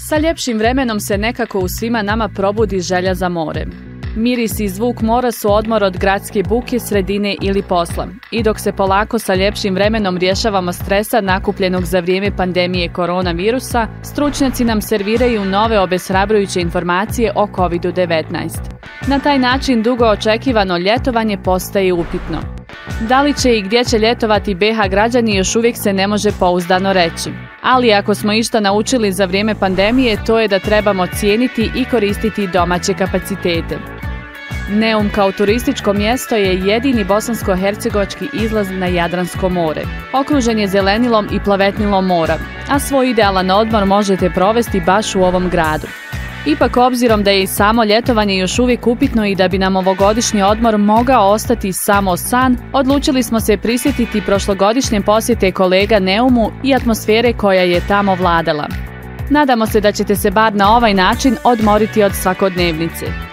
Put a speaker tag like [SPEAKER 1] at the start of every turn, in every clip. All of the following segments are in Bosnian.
[SPEAKER 1] Sa ljepšim vremenom se nekako u svima nama probudi želja za more. Miris i zvuk mora su odmor od gradske buke, sredine ili posla. I dok se polako sa ljepšim vremenom rješavamo stresa nakupljenog za vrijeme pandemije koronavirusa, stručnjaci nam serviraju nove obeshrabrujuće informacije o COVID-19. Na taj način dugo očekivano ljetovanje postaje upitno. Da li će i gdje će ljetovati BH građani još uvijek se ne može pouzdano reći. Ali ako smo išta naučili za vrijeme pandemije, to je da trebamo cijeniti i koristiti domaće kapacitete. Neum kao turističko mjesto je jedini bosansko-hercegovački izlaz na Jadransko more. Okružen je zelenilom i plavetnilom mora, a svoj idealan odmor možete provesti baš u ovom gradu. Ipak obzirom da je i samo ljetovanje još uvijek upitno i da bi nam ovogodišnji odmor mogao ostati samo san, odlučili smo se prisjetiti prošlogodišnje posjete kolega Neumu i atmosfere koja je tamo vladala. Nadamo se da ćete se bar na ovaj način odmoriti od svakodnevnice.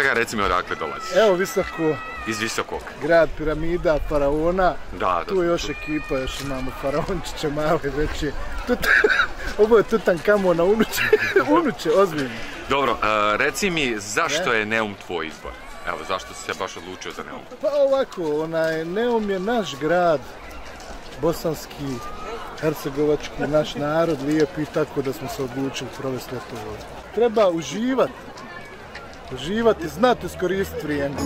[SPEAKER 2] Svega reci mi odakle dolaziš.
[SPEAKER 3] Evo visoko.
[SPEAKER 2] Iz visokog.
[SPEAKER 3] Grad piramida, faraona.
[SPEAKER 2] Da, da.
[SPEAKER 3] Tu je još ekipa, još imamo faraončiće male, veće. Tut, ovo je tutan kamo na unuče, unuče, ozbiljno.
[SPEAKER 2] Dobro, uh, reci mi zašto je Neum tvoj izbor? Evo, zašto si se baš odlučio za Neum?
[SPEAKER 3] Pa ovako, onaj, Neum je naš grad, bosanski, hercegovački, naš narod, lijepi, tako da smo se odlučili provesti ljeto Treba uživati uživati, znati iskoristiti vrijeme.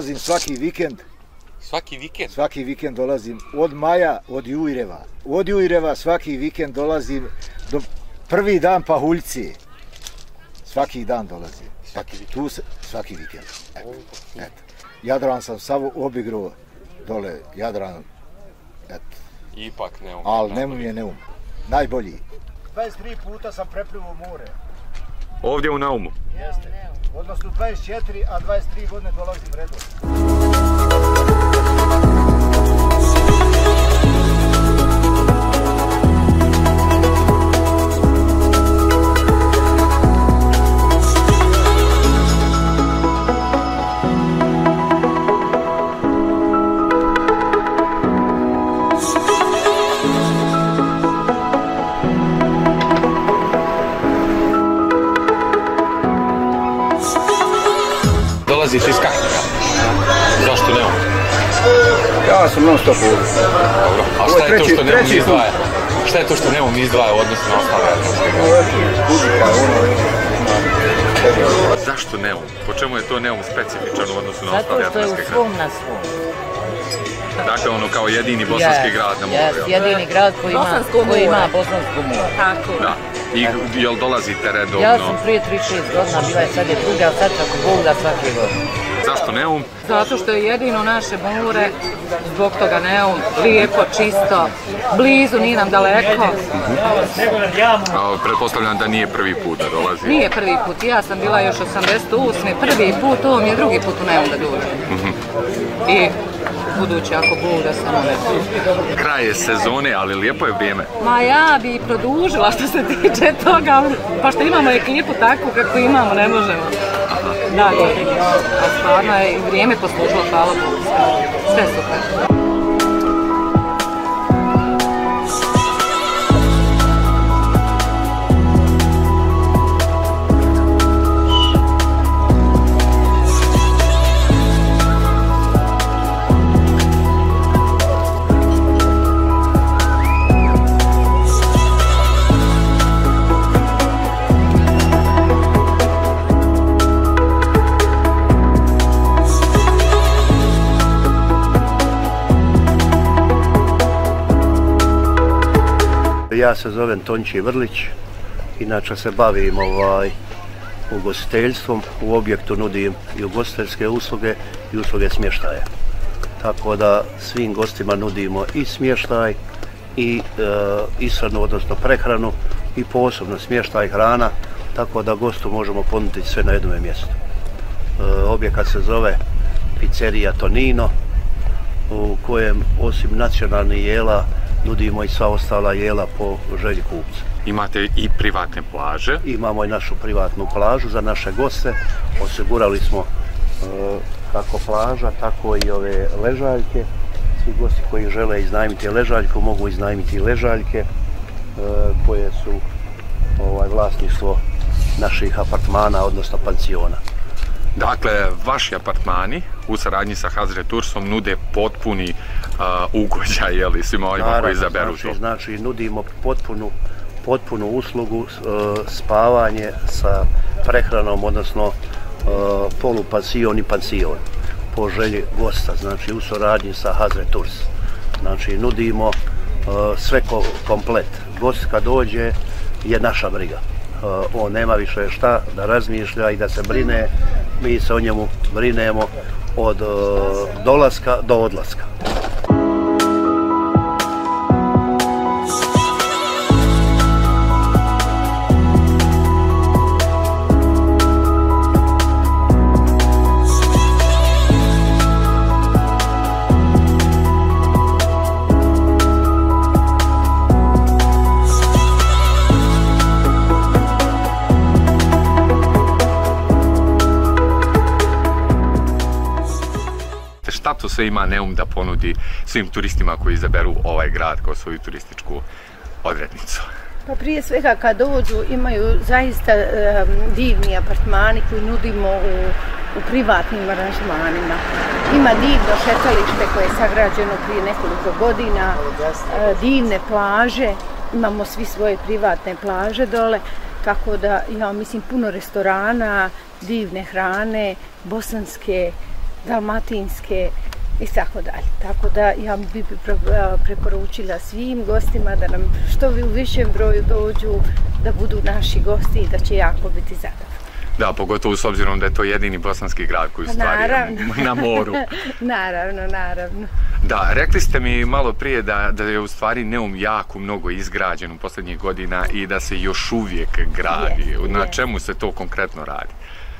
[SPEAKER 4] Dolazim svaki vikend,
[SPEAKER 2] Svaki vikend.
[SPEAKER 4] svaki vikend dolazim od maja, od Jujreva. Od Jujreva svaki vikend dolazim do prvi dan Pahuljci. Svaki dan dolazim.
[SPEAKER 2] Svaki vikend.
[SPEAKER 4] Tu se, svaki vikend. Eto, eto. Jadran sam sav obigrao dole, Jadran, eto.
[SPEAKER 2] Ipak ne umem.
[SPEAKER 4] Ali ne mi je neum. Najbolji. 23 puta sam preplivo more.
[SPEAKER 2] Ovdje u Naumu.
[SPEAKER 4] Jeste. Odnosno 24, a 23 godine dolazim redom.
[SPEAKER 5] Sam non stop ovdje.
[SPEAKER 2] Dobro. A šta
[SPEAKER 5] je
[SPEAKER 2] je to
[SPEAKER 5] treći-
[SPEAKER 2] što ne
[SPEAKER 5] treći
[SPEAKER 2] izdvaja? Šta je to što ne umem izdvaja u odnosu na ostale
[SPEAKER 5] ono,
[SPEAKER 2] Zašto Neum? Po čemu je to Neum specifičan u odnosu na
[SPEAKER 6] Zato
[SPEAKER 2] ostale
[SPEAKER 6] što je u svom na svom.
[SPEAKER 2] Dakle, ono kao jedini bosanski
[SPEAKER 6] Yes,
[SPEAKER 2] grad na
[SPEAKER 6] yes,
[SPEAKER 2] moru. jel?
[SPEAKER 6] jedini grad koji ima,
[SPEAKER 1] Bosansko
[SPEAKER 6] koji ima
[SPEAKER 1] more.
[SPEAKER 6] bosansko more.
[SPEAKER 1] Tako.
[SPEAKER 2] Da. I jel dolazite redovno?
[SPEAKER 6] Ja sam prije 3-6 godina bila je sad je druga, a sad kako Bog da svake godine.
[SPEAKER 2] Zašto Neum?
[SPEAKER 7] Zato što je jedino naše more, zbog toga neum, lijepo, čisto, blizu, nije nam daleko.
[SPEAKER 2] A, pretpostavljam da nije prvi put da dolazi.
[SPEAKER 7] Nije prvi put, ja sam bila još 88. Prvi put, ovo mi je drugi put u neum da dođem. I budući ako Bog da sam ove.
[SPEAKER 2] Kraj je sezone, ali lijepo je vrijeme.
[SPEAKER 7] Ma ja bi produžila što se tiče toga, pa što imamo ekipu takvu kako imamo, ne možemo. Da, a stvarno je vrijeme poslužilo, hvala Bogu, sve super.
[SPEAKER 5] Ja se zovem Tonči Vrlić, inače se bavim ovaj, ugostiteljstvom. U objektu nudim i ugostiteljske usluge i usluge smještaja. Tako da svim gostima nudimo i smještaj i e, ishranu, odnosno prehranu i posebno smještaj hrana, tako da gostu možemo ponuditi sve na jednom mjestu. E, objekat se zove Pizzeria Tonino, u kojem osim nacionalnih jela nudimo i sva ostala jela po želji kupca.
[SPEAKER 2] Imate i privatne plaže.
[SPEAKER 5] Imamo i našu privatnu plažu za naše goste. Osigurali smo e, kako plaža, tako i ove ležaljke. Svi gosti koji žele iznajmiti ležaljku mogu iznajmiti ležaljke e, koje su ovaj vlasništvo naših apartmana, odnosno pansiona.
[SPEAKER 2] Dakle, vaši apartmani u saradnji sa Hazre Tursom nude potpuni uh, ugođaj, jeli, svima ovima koji izaberu
[SPEAKER 5] znači,
[SPEAKER 2] to.
[SPEAKER 5] znači nudimo potpunu potpunu uslugu e, spavanje sa prehranom, odnosno e, polupansion i pansion po želji gosta, znači u suradnji sa Hazre Tours. Znači nudimo e, sve ko, komplet. Gost kad dođe je naša briga. Eh, on nema više šta da razmišlja i da se brine. Mi se o njemu brinemo od eh, dolaska do odlaska.
[SPEAKER 2] Sve ima Neum da ponudi svim turistima koji izaberu ovaj grad kao svoju turističku odrednicu?
[SPEAKER 8] Pa prije svega kad dođu imaju zaista um, divni apartmani koji nudimo u, u privatnim aranžmanima. Ima divno šetalište koje je sagrađeno prije nekoliko godina, uh, divne plaže, imamo svi svoje privatne plaže dole, tako da ja mislim puno restorana, divne hrane, bosanske dalmatinske i tako dalje. Tako da ja bi preporučila svim gostima da nam što vi u višem broju dođu, da budu naši gosti i da će jako biti zadovoljni.
[SPEAKER 2] Da, pogotovo s obzirom da je to jedini bosanski grad koji stvari na moru.
[SPEAKER 8] naravno, naravno.
[SPEAKER 2] Da, rekli ste mi malo prije da, da je u stvari Neum jako mnogo izgrađen u posljednjih godina i da se još uvijek gradi. Yes, na yes. čemu se to konkretno radi?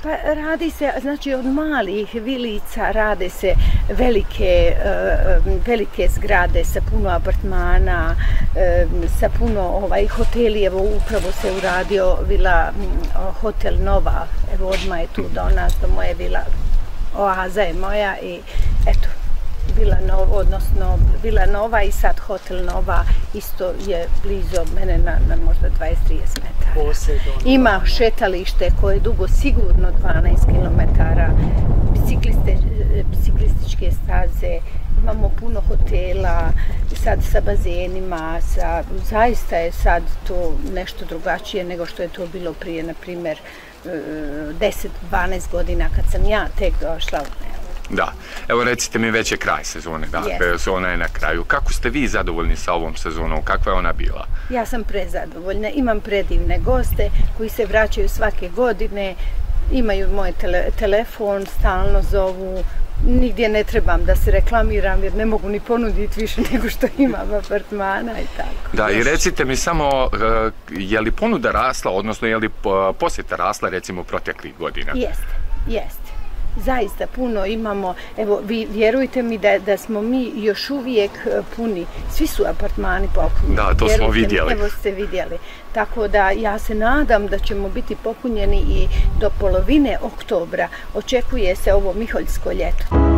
[SPEAKER 8] Pa radi se, znači od malih vilica rade se velike, eh, eh, velike zgrade sa puno apartmana, eh, sa puno ovaj, hoteli, evo upravo se uradio vila mm, hotel Nova, evo odmah je tu do nas, do moje vila, oaza je moja i eto, Vila Nova, odnosno Vila Nova i sad Hotel Nova isto je blizu mene na, na možda 20-30 metara. Posebno. Ima šetalište koje je dugo sigurno 12 km, bicikliste, biciklističke staze, imamo puno hotela, sad sa bazenima, sa, zaista je sad to nešto drugačije nego što je to bilo prije, na primjer, 10-12 godina kad sam ja tek došla u
[SPEAKER 2] Da. Evo recite mi već je kraj sezone, da, yes. sezona je na kraju. Kako ste vi zadovoljni sa ovom sezonom? Kakva je ona bila?
[SPEAKER 8] Ja sam prezadovoljna. Imam predivne goste koji se vraćaju svake godine, imaju moj tele, telefon, stalno zovu, nigdje ne trebam da se reklamiram jer ne mogu ni ponuditi više nego što imam apartmana i tako.
[SPEAKER 2] Da, i recite mi samo, eh, je li ponuda rasla, odnosno je li eh, posjeta rasla recimo proteklih godina?
[SPEAKER 8] Jeste, jeste zaista puno imamo, evo vi vjerujte mi da, da smo mi još uvijek e, puni, svi su apartmani popunjeni.
[SPEAKER 2] Da, to smo vidjeli.
[SPEAKER 8] Mi, evo ste vidjeli. Tako da ja se nadam da ćemo biti popunjeni i do polovine oktobra očekuje se ovo Miholjsko ljeto.